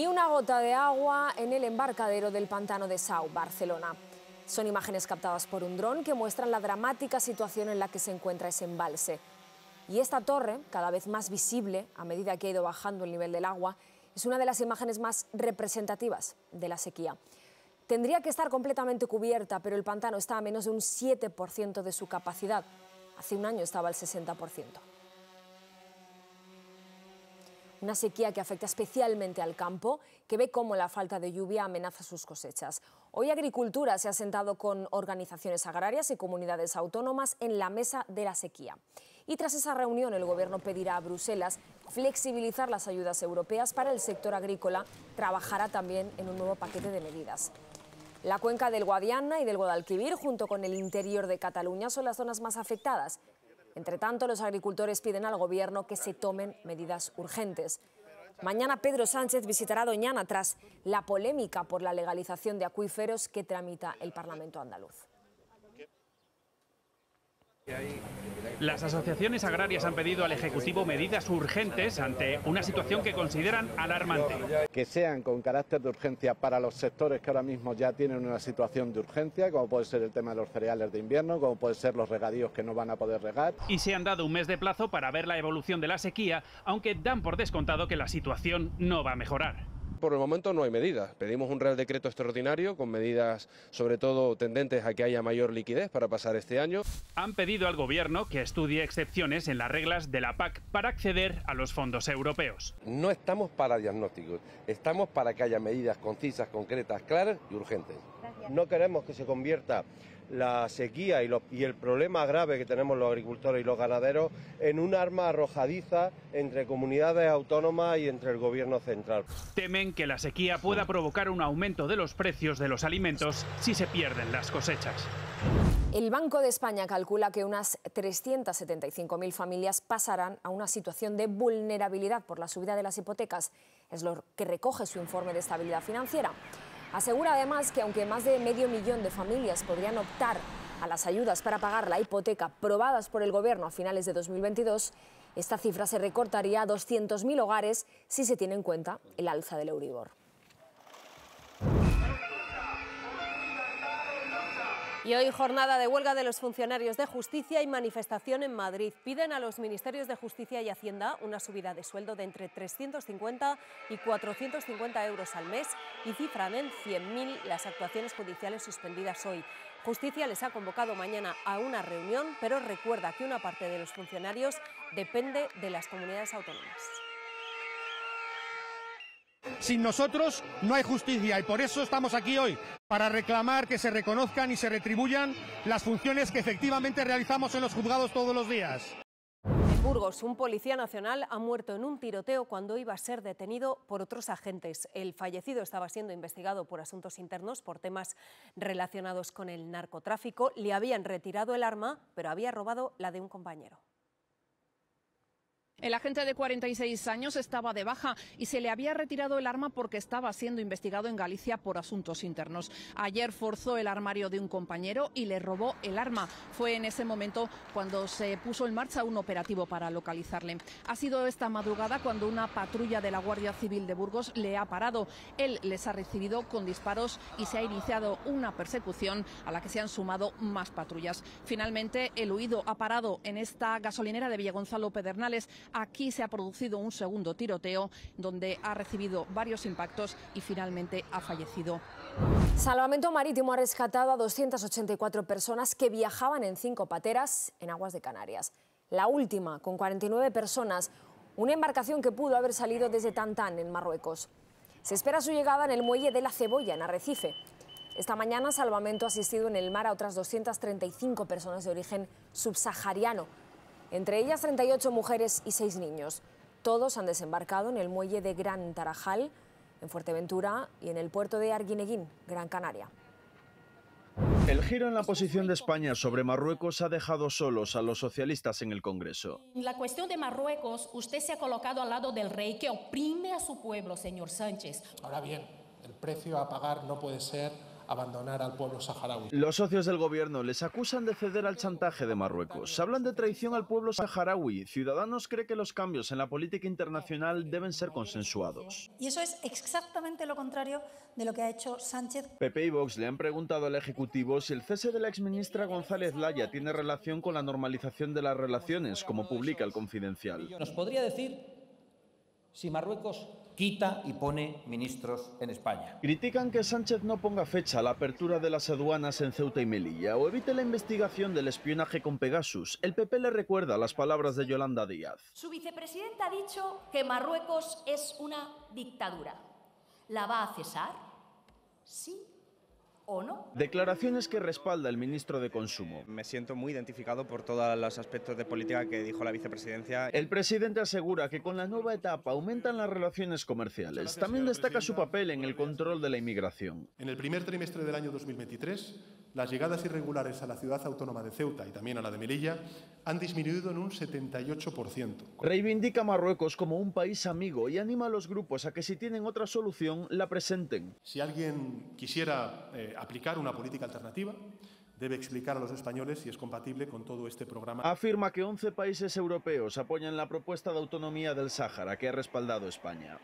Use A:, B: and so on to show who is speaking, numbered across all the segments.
A: Ni una gota de agua en el embarcadero del pantano de Sau, Barcelona. Son imágenes captadas por un dron que muestran la dramática situación en la que se encuentra ese embalse. Y esta torre, cada vez más visible a medida que ha ido bajando el nivel del agua, es una de las imágenes más representativas de la sequía. Tendría que estar completamente cubierta, pero el pantano está a menos de un 7% de su capacidad. Hace un año estaba al 60%. Una sequía que afecta especialmente al campo, que ve cómo la falta de lluvia amenaza sus cosechas. Hoy Agricultura se ha sentado con organizaciones agrarias y comunidades autónomas en la mesa de la sequía. Y tras esa reunión, el Gobierno pedirá a Bruselas flexibilizar las ayudas europeas para el sector agrícola. Trabajará también en un nuevo paquete de medidas. La cuenca del Guadiana y del Guadalquivir, junto con el interior de Cataluña, son las zonas más afectadas. Entre tanto, los agricultores piden al Gobierno que se tomen medidas urgentes. Mañana Pedro Sánchez visitará Doñana tras la polémica por la legalización de acuíferos que tramita el Parlamento andaluz.
B: Las asociaciones agrarias han pedido al Ejecutivo medidas urgentes ante una situación que consideran alarmante.
C: Que sean con carácter de urgencia para los sectores que ahora mismo ya tienen una situación de urgencia, como puede ser el tema de los cereales de invierno, como puede ser los regadíos que no van a poder regar.
B: Y se han dado un mes de plazo para ver la evolución de la sequía, aunque dan por descontado que la situación no va a mejorar.
D: Por el momento no hay medidas. Pedimos un Real Decreto extraordinario con medidas sobre todo tendentes a que haya mayor liquidez para pasar este año.
B: Han pedido al Gobierno que estudie excepciones en las reglas de la PAC para acceder a los fondos europeos.
E: No estamos para diagnósticos, estamos para que haya medidas concisas, concretas, claras y urgentes.
F: No queremos que se convierta la sequía y, el problema grave que tenemos los agricultores y los ganaderos en un arma arrojadiza entre comunidades autónomas y entre el gobierno central.
B: Temen que la sequía pueda provocar un aumento de los precios de los alimentos si se pierden las cosechas.
A: El Banco de España calcula que unas 375.000 familias pasarán a una situación de vulnerabilidad por la subida de las hipotecas. Es lo que recoge su informe de estabilidad financiera. Asegura además que aunque más de medio millón de familias podrían optar a las ayudas para pagar la hipoteca aprobadas por el Gobierno a finales de 2022, esta cifra se recortaría a 200.000 hogares si se tiene en cuenta el alza del Euribor. Y hoy jornada de huelga de los funcionarios de justicia y manifestación en Madrid. Piden a los ministerios de Justicia y Hacienda una subida de sueldo de entre 350 y 450 euros al mes y cifran en 100.000 las actuaciones judiciales suspendidas hoy. Justicia les ha convocado mañana a una reunión, pero recuerda que una parte de los funcionarios depende de las comunidades autónomas.
G: Sin nosotros no hay justicia y por eso estamos aquí hoy, para reclamar que se reconozcan y se retribuyan las funciones que efectivamente realizamos en los juzgados todos los días.
A: Burgos, un policía nacional ha muerto en un tiroteo cuando iba a ser detenido por otros agentes. El fallecido estaba siendo investigado por asuntos internos por temas relacionados con el narcotráfico. Le habían retirado el arma, pero había robado la de un compañero.
H: El agente de 46 años estaba de baja y se le había retirado el arma porque estaba siendo investigado en Galicia por asuntos internos. Ayer forzó el armario de un compañero y le robó el arma. Fue en ese momento cuando se puso en marcha un operativo para localizarle. Ha sido esta madrugada cuando una patrulla de la Guardia Civil de Burgos le ha parado. Él les ha recibido con disparos y se ha iniciado una persecución a la que se han sumado más patrullas. Finalmente, el huido ha parado en esta gasolinera de Villagonzalo Pedernales Aquí se ha producido un segundo tiroteo donde ha recibido varios impactos y finalmente ha fallecido.
A: Salvamento Marítimo ha rescatado a 284 personas que viajaban en cinco pateras en aguas de Canarias. La última, con 49 personas, una embarcación que pudo haber salido desde Tantán, en Marruecos. Se espera su llegada en el muelle de la Cebolla, en Arrecife. Esta mañana Salvamento ha asistido en el mar a otras 235 personas de origen subsahariano entre ellas 38 mujeres y 6 niños. Todos han desembarcado en el muelle de Gran Tarajal, en Fuerteventura y en el puerto de Arguineguín, Gran Canaria.
I: El giro en la posición de España sobre Marruecos ha dejado solos a los socialistas en el Congreso.
J: En la cuestión de Marruecos, usted se ha colocado al lado del rey que oprime a su pueblo, señor Sánchez.
K: Ahora bien, el precio a pagar no puede ser abandonar al pueblo saharaui.
I: Los socios del gobierno les acusan de ceder al chantaje de Marruecos. Hablan de traición al pueblo saharaui. Ciudadanos cree que los cambios en la política internacional deben ser consensuados.
L: Y eso es exactamente lo contrario de lo que ha hecho Sánchez.
I: PP y Vox le han preguntado al Ejecutivo si el cese de la exministra González Laya tiene relación con la normalización de las relaciones, como publica el Confidencial.
M: ¿Nos podría decir si Marruecos quita y pone ministros en España.
I: Critican que Sánchez no ponga fecha a la apertura de las aduanas en Ceuta y Melilla o evite la investigación del espionaje con Pegasus. El PP le recuerda las palabras de Yolanda Díaz.
N: Su vicepresidenta ha dicho que Marruecos es una dictadura. ¿La va a cesar? ¿Sí o no?
I: Declaraciones que respalda el ministro de Consumo.
O: Me siento muy identificado por todos los aspectos de política que dijo la vicepresidencia.
I: El presidente asegura que con la nueva etapa aumentan las relaciones comerciales. También destaca su papel en el control de la inmigración.
K: En el primer trimestre del año 2023, las llegadas irregulares a la ciudad autónoma de Ceuta y también a la de Melilla han disminuido en un 78%.
I: Reivindica a Marruecos como un país amigo y anima a los grupos a que si tienen otra solución la presenten.
K: Si alguien quisiera eh, aplicar una política alternativa, debe explicar a los españoles si es compatible con todo este programa.
I: Afirma que 11 países europeos apoyan la propuesta de autonomía del Sáhara que ha respaldado España.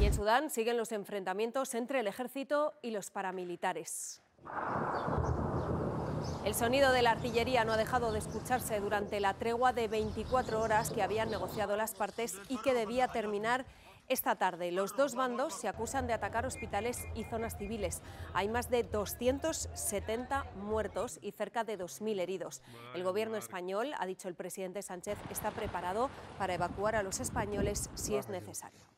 P: Y en Sudán siguen los enfrentamientos entre el ejército y los paramilitares. El sonido de la artillería no ha dejado de escucharse durante la tregua de 24 horas que habían negociado las partes y que debía terminar esta tarde. Los dos bandos se acusan de atacar hospitales y zonas civiles. Hay más de 270 muertos y cerca de 2.000 heridos. El gobierno español, ha dicho el presidente Sánchez, está preparado para evacuar a los españoles si es necesario.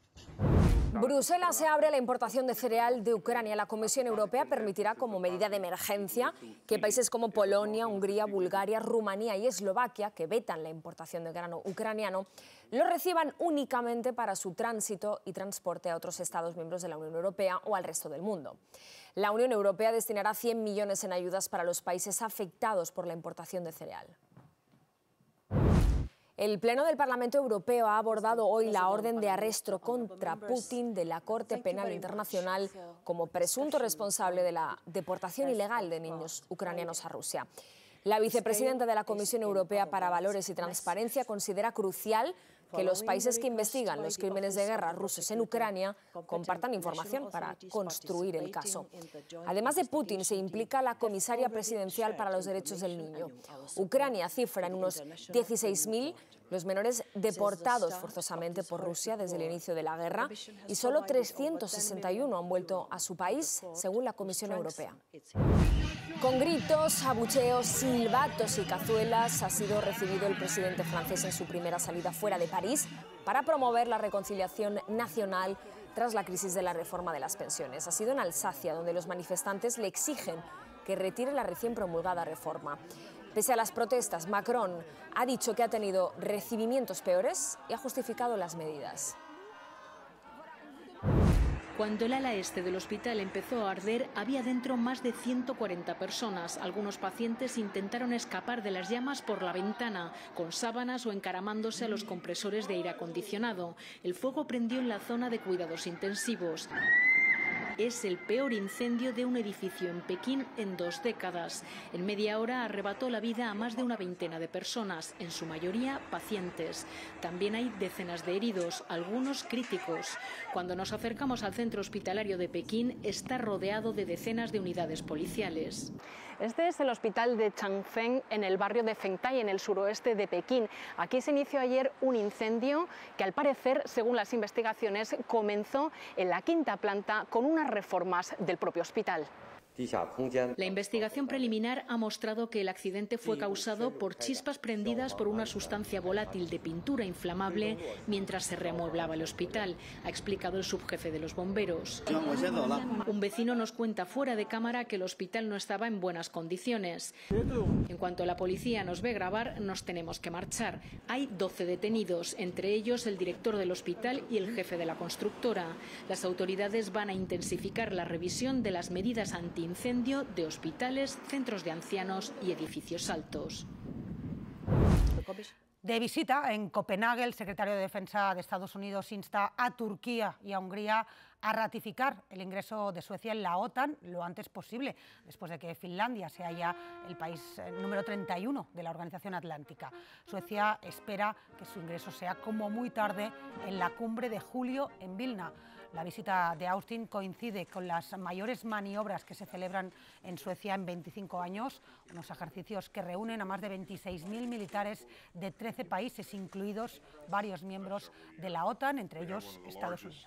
A: Bruselas se abre a la importación de cereal de Ucrania. La Comisión Europea permitirá como medida de emergencia que países como Polonia, Hungría, Bulgaria, Rumanía y Eslovaquia, que vetan la importación de grano ucraniano, lo reciban únicamente para su tránsito y transporte a otros Estados miembros de la Unión Europea o al resto del mundo. La Unión Europea destinará 100 millones en ayudas para los países afectados por la importación de cereal. El Pleno del Parlamento Europeo ha abordado hoy la orden de arresto contra Putin de la Corte Penal Internacional como presunto responsable de la deportación ilegal de niños ucranianos a Rusia. La vicepresidenta de la Comisión Europea para Valores y Transparencia considera crucial que los países que investigan los crímenes de guerra rusos en Ucrania compartan información para construir el caso. Además de Putin, se implica la comisaria presidencial para los derechos del niño. Ucrania cifra en unos 16.000 los menores deportados forzosamente por Rusia desde el inicio de la guerra y solo 361 han vuelto a su país, según la Comisión Europea. Con gritos, abucheos, silbatos y cazuelas ha sido recibido el presidente francés en su primera salida fuera de París para promover la reconciliación nacional tras la crisis de la reforma de las pensiones. Ha sido en Alsacia, donde los manifestantes le exigen que retire la recién promulgada reforma. Pese a las protestas, Macron ha dicho que ha tenido recibimientos peores y ha justificado las medidas.
Q: Cuando el ala este del hospital empezó a arder, había dentro más de 140 personas. Algunos pacientes intentaron escapar de las llamas por la ventana, con sábanas o encaramándose a los compresores de aire acondicionado. El fuego prendió en la zona de cuidados intensivos. Es el peor incendio de un edificio en Pekín en dos décadas. En media hora arrebató la vida a más de una veintena de personas, en su mayoría pacientes. También hay decenas de heridos, algunos críticos. Cuando nos acercamos al centro hospitalario de Pekín, está rodeado de decenas de unidades policiales.
P: Este es el hospital de Changfeng en el barrio de Fengtai, en el suroeste de Pekín. Aquí se inició ayer un incendio que al parecer, según las investigaciones, comenzó en la quinta planta con unas reformas del propio hospital.
Q: La investigación preliminar ha mostrado que el accidente fue causado por chispas prendidas por una sustancia volátil de pintura inflamable mientras se reamueblaba el hospital, ha explicado el subjefe de los bomberos. Un vecino nos cuenta fuera de cámara que el hospital no estaba en buenas condiciones. En cuanto la policía nos ve grabar, nos tenemos que marchar. Hay 12 detenidos, entre ellos el director del hospital y el jefe de la constructora. Las autoridades van a intensificar la revisión de las medidas anti incendio de hospitales, centros de ancianos y edificios altos.
R: De visita en Copenhague, el secretario de Defensa de Estados Unidos insta a Turquía y a Hungría a ratificar el ingreso de Suecia en la OTAN lo antes posible, después de que Finlandia sea ya el país eh, número 31 de la Organización Atlántica. Suecia espera que su ingreso sea como muy tarde en la cumbre de julio en Vilna. La visita de Austin coincide con las mayores maniobras que se celebran en Suecia en 25 años, unos ejercicios que reúnen a más de 26.000 militares de 13 países, incluidos varios miembros de la OTAN, entre ellos Estados Unidos.